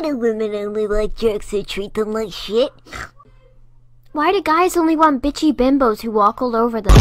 Why do women only like jerks who treat them like shit? Why do guys only want bitchy bimbos who walk all over them?